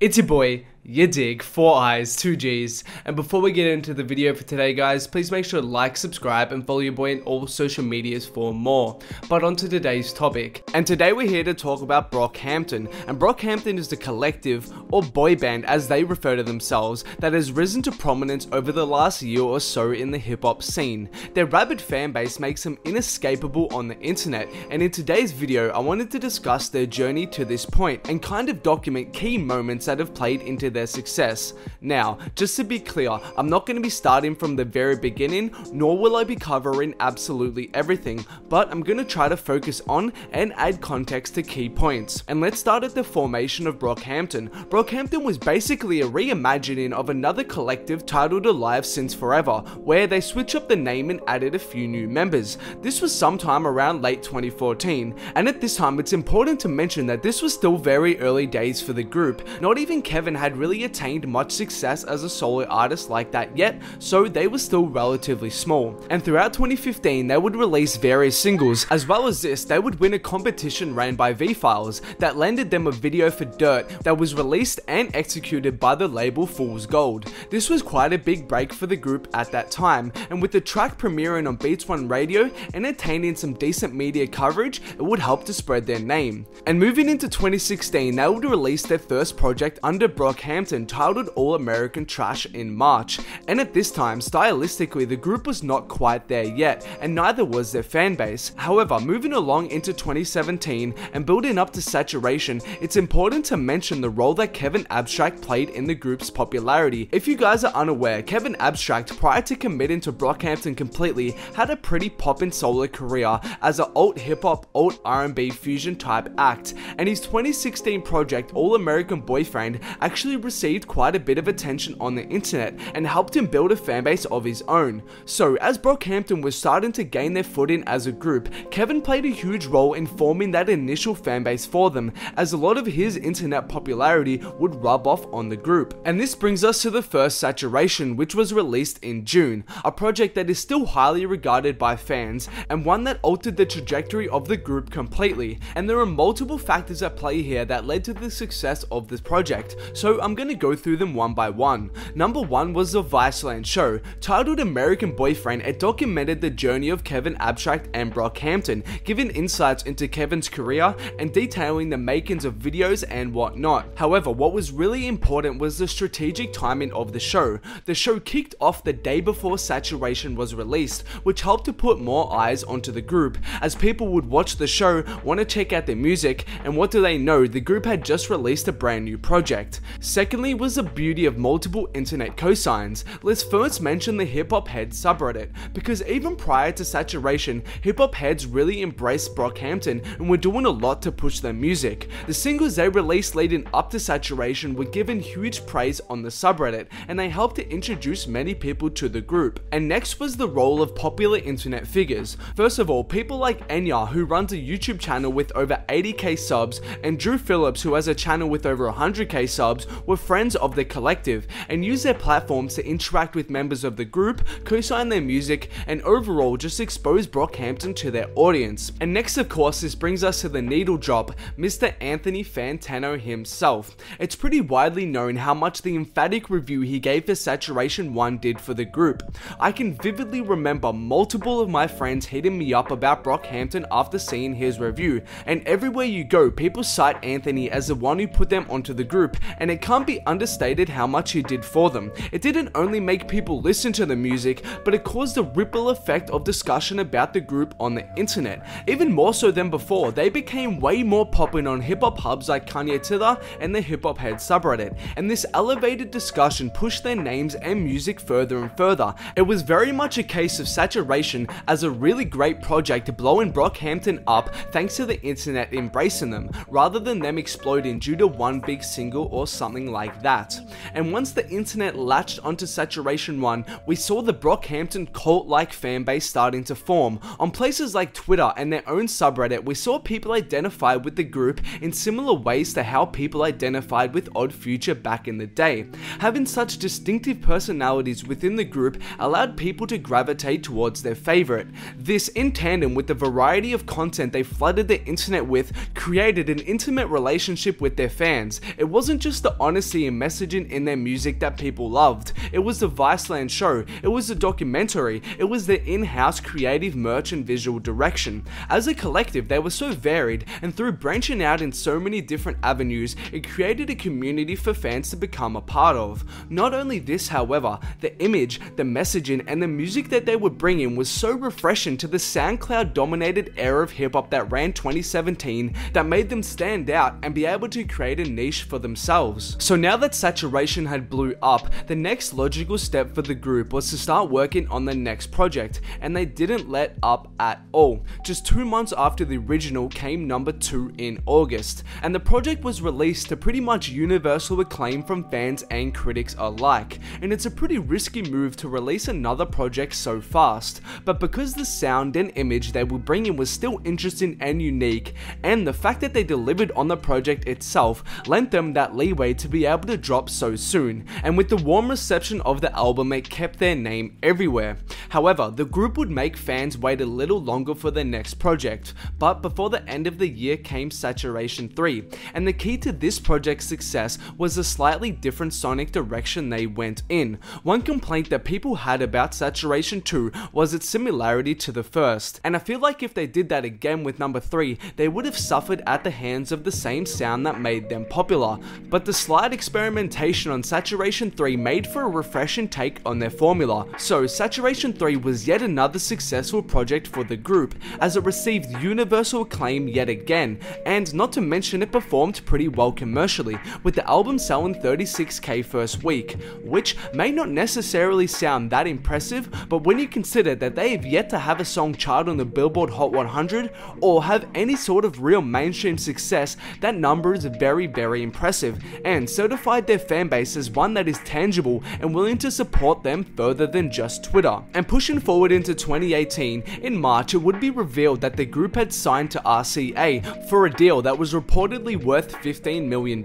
It's your boy, Yadi, 4 eyes, 2 G's. And before we get into the video for today guys, please make sure to like, subscribe and follow your boy on all social medias for more. But on to today's topic. And today we're here to talk about Brockhampton. And Brockhampton is the collective, or boy band as they refer to themselves, that has risen to prominence over the last year or so in the hip hop scene. Their rabid fan base makes them inescapable on the internet. And in today's video, I wanted to discuss their journey to this point and kind of document key moments that have played into their success. Now, just to be clear, I'm not going to be starting from the very beginning, nor will I be covering absolutely everything, but I'm going to try to focus on and add context to key points. And let's start at the formation of Brockhampton. Brockhampton was basically a reimagining of another collective titled Alive Since Forever, where they switched up the name and added a few new members. This was sometime around late 2014, and at this time it's important to mention that this was still very early days for the group. Not even Kevin had really really attained much success as a solo artist like that yet, so they were still relatively small. And throughout 2015, they would release various singles. As well as this, they would win a competition ran by V-Files that landed them a video for Dirt that was released and executed by the label Fool's Gold. This was quite a big break for the group at that time, and with the track premiering on Beats One Radio and attaining some decent media coverage, it would help to spread their name. And moving into 2016, they would release their first project under Brockhampton Hampton titled All American Trash in March, and at this time, stylistically, the group was not quite there yet, and neither was their fan base. However, moving along into 2017 and building up to saturation, it's important to mention the role that Kevin Abstract played in the group's popularity. If you guys are unaware, Kevin Abstract, prior to committing to Brockhampton completely, had a pretty poppin' solo career as an alt hip hop, alt R&B fusion type act, and his 2016 project All American Boyfriend actually received quite a bit of attention on the internet and helped him build a fanbase of his own. So, as Brockhampton was starting to gain their footing as a group, Kevin played a huge role in forming that initial fanbase for them, as a lot of his internet popularity would rub off on the group. And this brings us to the first Saturation, which was released in June, a project that is still highly regarded by fans, and one that altered the trajectory of the group completely. And there are multiple factors at play here that led to the success of this project, so I'm gonna go through them one by one. Number one was the Viceland show. Titled American Boyfriend, it documented the journey of Kevin Abstract and Brockhampton, giving insights into Kevin's career and detailing the makings of videos and whatnot. However, what was really important was the strategic timing of the show. The show kicked off the day before Saturation was released, which helped to put more eyes onto the group, as people would watch the show, want to check out their music, and what do they know, the group had just released a brand new project. Second Secondly was the beauty of multiple internet cosigns. Let's first mention the hip hop head subreddit, because even prior to saturation, hip hop heads really embraced Brockhampton and were doing a lot to push their music. The singles they released leading up to saturation were given huge praise on the subreddit, and they helped to introduce many people to the group. And next was the role of popular internet figures. First of all, people like Enya, who runs a YouTube channel with over 80k subs, and Drew Phillips, who has a channel with over 100k subs, were friends of the collective and use their platforms to interact with members of the group, co-sign their music, and overall just expose Brockhampton to their audience. And next of course this brings us to the needle drop, Mr. Anthony Fantano himself. It's pretty widely known how much the emphatic review he gave for Saturation 1 did for the group. I can vividly remember multiple of my friends hitting me up about Brockhampton after seeing his review, and everywhere you go people cite Anthony as the one who put them onto the group, and it can't be understated how much he did for them. It didn't only make people listen to the music, but it caused a ripple effect of discussion about the group on the internet. Even more so than before, they became way more popular on hip hop hubs like KanyeToThe and the Hip Hop Head subreddit, and this elevated discussion pushed their names and music further and further. It was very much a case of saturation as a really great project blowing Brockhampton up thanks to the internet embracing them, rather than them exploding due to one big single or something like like that. And once the internet latched onto Saturation 1, we saw the Brockhampton cult-like fanbase starting to form. On places like Twitter and their own subreddit, we saw people identify with the group in similar ways to how people identified with Odd Future back in the day. Having such distinctive personalities within the group allowed people to gravitate towards their favorite. This, in tandem with the variety of content they flooded the internet with, created an intimate relationship with their fans. It wasn't just the honest to see a messaging in their music that people loved. It was the Viceland show, it was the documentary, it was their in-house creative merch and visual direction. As a collective, they were so varied, and through branching out in so many different avenues, it created a community for fans to become a part of. Not only this, however, the image, the messaging, and the music that they were bringing was so refreshing to the SoundCloud dominated era of hip hop that ran 2017 that made them stand out and be able to create a niche for themselves. So now that Saturation had blew up, the next logical step for the group was to start working on the next project, and they didn't let up at all. Just two months after the original came number two in August, and the project was released to pretty much universal acclaim from fans and critics alike, and it's a pretty risky move to release another project so fast, but because the sound and image they were bringing was still interesting and unique, and the fact that they delivered on the project itself lent them that leeway to be able to drop so soon, and with the warm reception of the album it kept their name everywhere. However, the group would make fans wait a little longer for their next project, but before the end of the year came Saturation 3, and the key to this project's success was the slightly different sonic direction they went in. One complaint that people had about Saturation 2 was its similarity to the first, and I feel like if they did that again with number 3, they would have suffered at the hands of the same sound that made them popular, but the slight experimentation on Saturation 3 made for a refreshing take on their formula, so Saturation 3 was yet another successful project for the group, as it received universal acclaim yet again, and not to mention it performed pretty well commercially, with the album selling 36k first week, which may not necessarily sound that impressive, but when you consider that they have yet to have a song chart on the Billboard Hot 100 or have any sort of real mainstream success, that number is very very impressive, and certified their fanbase as one that is tangible and willing to support them further than just Twitter. And pushing forward into 2018, in March it would be revealed that the group had signed to RCA for a deal that was reportedly worth $15 million.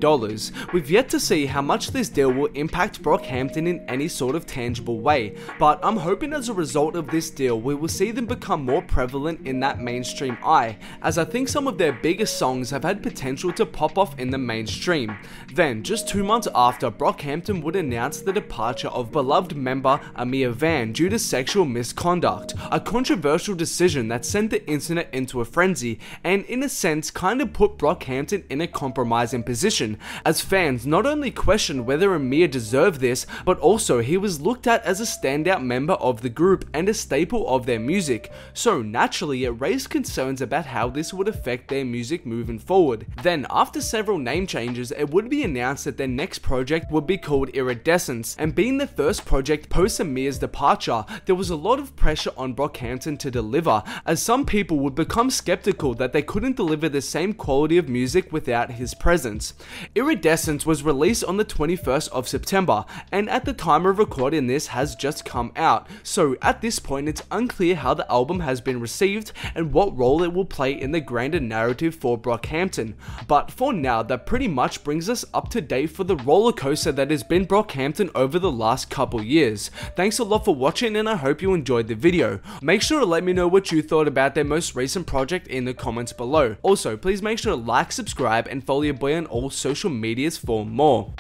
We've yet to see how much this deal will impact Brockhampton in any sort of tangible way, but I'm hoping as a result of this deal we will see them become more prevalent in that mainstream eye, as I think some of their biggest songs have had potential to pop off in the mainstream. Then, just two months after, Brockhampton would announce the departure of beloved member Ameer Vann due to sexual misconduct, a controversial decision that sent the internet into a frenzy, and in a sense kind of put Brockhampton in a compromising position, as fans not only questioned whether Ameer deserved this, but also he was looked at as a standout member of the group and a staple of their music, so naturally it raised concerns about how this would affect their music moving forward. Then, after several name changes, it would be announced that their next project would be called Iridescence, and being the first project post Ameer's departure, there was a lot of pressure on Brockhampton to deliver, as some people would become skeptical that they couldn't deliver the same quality of music without his presence. Iridescence was released on the 21st of September, and at the time of recording this has just come out, so at this point it's unclear how the album has been received and what role it will play in the grander narrative for Brockhampton. But for now, that pretty much brings us up to date for the roller coaster that has been Brockhampton over the last couple years. Thanks a lot for watching and I hope you enjoyed the video. Make sure to let me know what you thought about their most recent project in the comments below. Also, please make sure to like, subscribe, and follow your boy on all social medias for more.